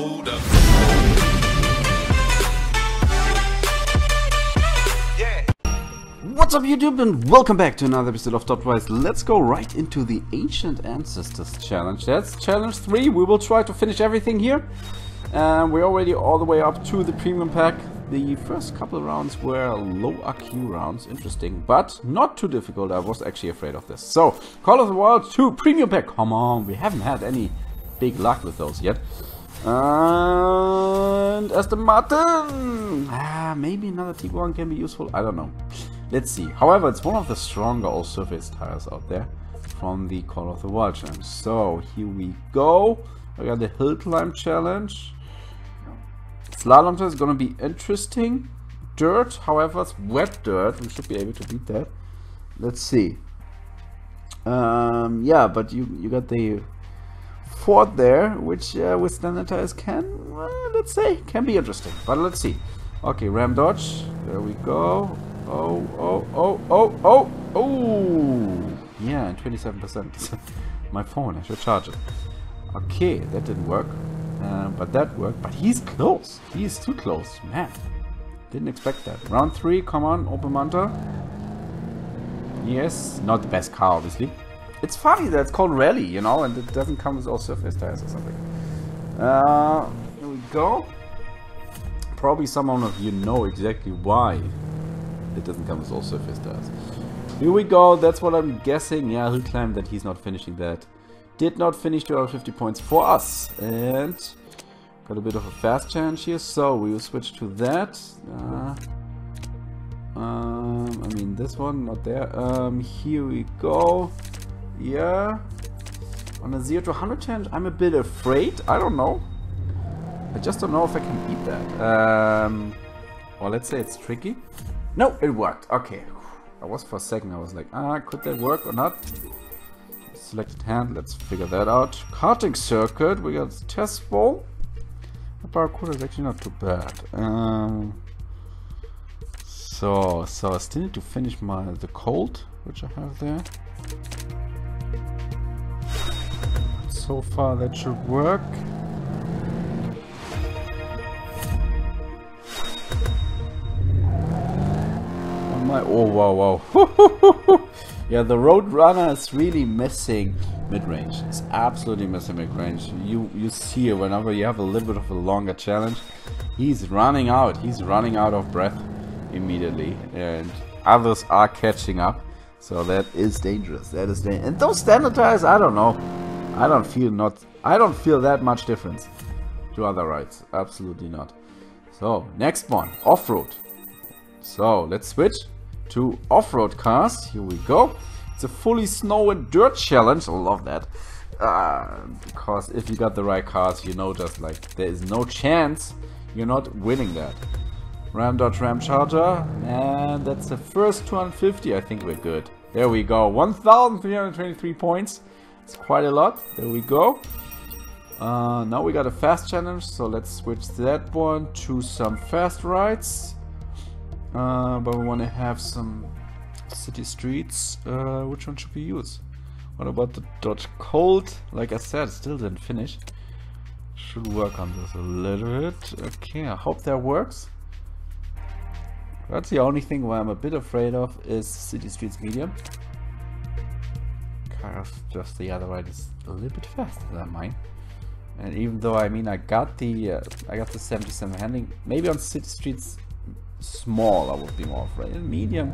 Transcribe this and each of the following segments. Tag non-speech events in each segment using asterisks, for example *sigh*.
Hold up. What's up YouTube and welcome back to another episode of Top Drives. Let's go right into the Ancient Ancestors Challenge. That's challenge 3. We will try to finish everything here. And we're already all the way up to the premium pack. The first couple rounds were low RQ rounds, interesting, but not too difficult. I was actually afraid of this. So, Call of the Wild 2 premium pack. Come on, we haven't had any big luck with those yet. And Aston Martin! Ah, maybe another T1 can be useful. I don't know. Let's see. However, it's one of the stronger all-surface tires out there from the Call of the Wild challenge. So, here we go. We got the hill climb challenge. Slalom is gonna be interesting. Dirt, however, it's wet dirt. We should be able to beat that. Let's see. Um, yeah, but you you got the fort there, which uh, with standard tires can, uh, let's say, can be interesting. But let's see. Okay, ram dodge. There we go. Oh, oh, oh, oh, oh, oh. Yeah, 27%. *laughs* My phone, I should charge it. Okay, that didn't work. Uh, but that worked. But he's close. He's too close. Man. Didn't expect that. Round three, come on, Opel Manta. Yes, not the best car, obviously. It's funny that it's called Rally, you know, and it doesn't come with all surface tires or something. Uh, here we go. Probably someone of you know exactly why it doesn't come with all surface tires. Here we go, that's what I'm guessing. Yeah, hill climb that he's not finishing that. Did not finish 250 points for us. And got a bit of a fast challenge here, so we will switch to that. Uh, um, I mean, this one, not there. Um, here we go. Yeah. On a 0 to 100 challenge, I'm a bit afraid. I don't know. I just don't know if I can beat that. Um, well, let's say it's tricky. No, it worked. Okay. I was for a second, I was like, ah, could that work or not? Selected hand, let's figure that out. Karting circuit, we got Test Bowl. The parkour is actually not too bad. Um, so, so I still need to finish my the Colt, which I have there. So far that should work. On my oh wow wow. *laughs* yeah, the Roadrunner is really missing mid-range. It's absolutely missing mid-range. You you see it whenever you have a little bit of a longer challenge. He's running out. He's running out of breath immediately, and others are catching up. So that is dangerous. That is dangerous. And those standard tires, I don't know. I don't feel not. I don't feel that much difference to other rides. Absolutely not. So next one, off-road. So let's switch to off-road cars. Here we go. It's a fully snow and dirt challenge. I love that. Uh, because if you got the right cars, you know just like there is no chance you're not winning that. Ram Dodge Ram Charger. And that's the first 250. I think we're good. There we go. 1,323 points. It's quite a lot. There we go. Uh, now we got a fast challenge. So let's switch that one to some fast rides. Uh, but we want to have some city streets. Uh, which one should we use? What about the Dodge Colt? Like I said, still didn't finish. Should work on this a little bit. Okay, I hope that works. That's the only thing where I'm a bit afraid of is City Streets Medium. Just the other way is a little bit faster than mine. And even though I mean I got the uh, I got the 77 handling, maybe on City Streets small I would be more afraid. In medium,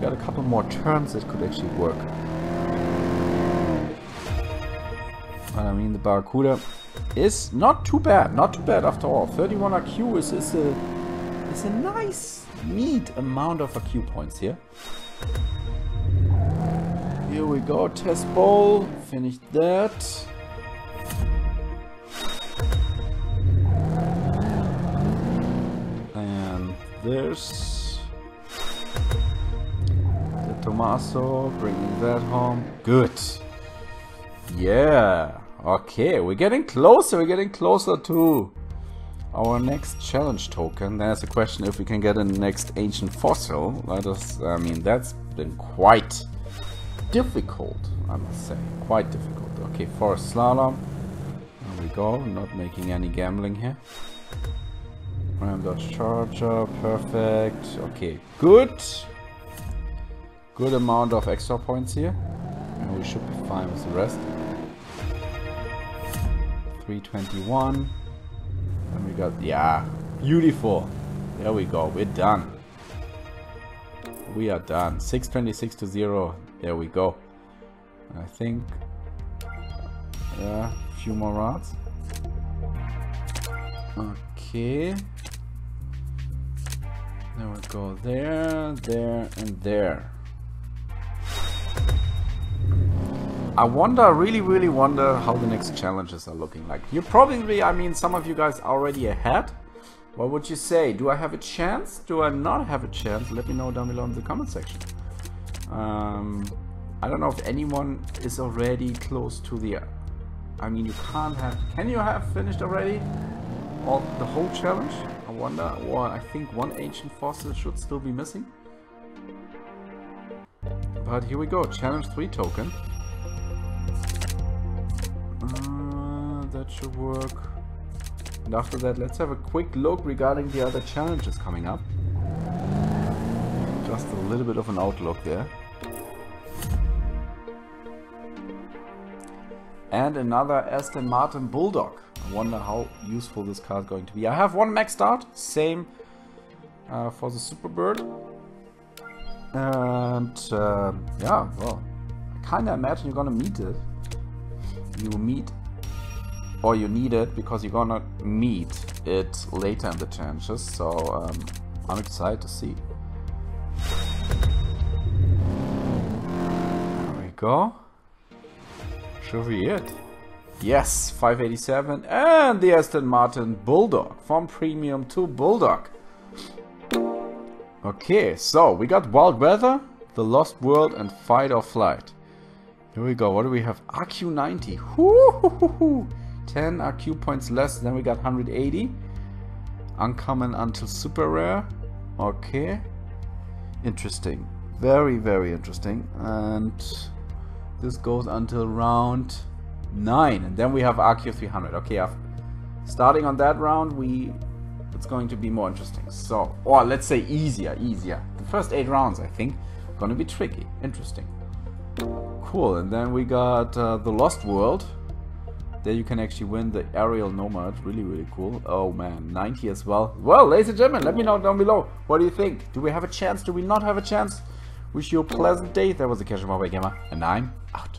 got a couple more turns it could actually work. And I mean the Barracuda is not too bad, not too bad after all. 31 RQ is, is a is a nice neat amount of RQ points here. Here we go, Test Bowl, finished that. And there's the Tomaso, bringing that home. Good. Yeah. Okay, we're getting closer, we're getting closer to our next challenge token. There's a question if we can get a next ancient fossil. Let us, I mean, that's been quite difficult, I must say. Quite difficult. Okay, forest slalom. There we go. Not making any gambling here. Ram Dodge Charger. Perfect. Okay. Good. Good amount of extra points here. And we should be fine with the rest. 321. And we got, yeah, beautiful. There we go. We're done. We are done. 626 to 0. There we go. I think, yeah, a few more rods. Okay. There we go. There, there, and there. I wonder, really, really wonder how the next challenges are looking like. You probably, I mean, some of you guys already ahead. What would you say? Do I have a chance? Do I not have a chance? Let me know down below in the comment section. Um, I don't know if anyone is already close to the... I mean, you can't have... Can you have finished already? All, the whole challenge? I wonder. Or I think one ancient fossil should still be missing. But here we go. Challenge 3 token. that should work. And after that, let's have a quick look regarding the other challenges coming up. Just a little bit of an outlook there. And another Aston Martin Bulldog. I wonder how useful this car is going to be. I have one max start, same uh, for the Superbird. And uh, yeah, well, I kind of imagine you're gonna meet it. You meet or you need it because you're gonna meet it later in the challenges. So um, I'm excited to see. There we go. Should be it. Yes, 587 and the Aston Martin Bulldog from Premium to Bulldog. Okay, so we got Wild Weather, The Lost World and Fight or Flight. Here we go. What do we have? RQ90. Whoo! 10 RQ points less, then we got 180. Uncommon until super rare. Okay. Interesting. Very, very interesting. And this goes until round 9. And then we have RQ 300. Okay, starting on that round, we it's going to be more interesting. So, or let's say easier, easier. The first 8 rounds, I think, going to be tricky. Interesting. Cool, and then we got uh, The Lost World, there you can actually win the Ariel Nomad. Really, really cool. Oh man, 90 as well. Well, ladies and gentlemen, let me know down below. What do you think? Do we have a chance? Do we not have a chance? Wish you a pleasant day. That was the Casual Mobile Gamer, and I'm out.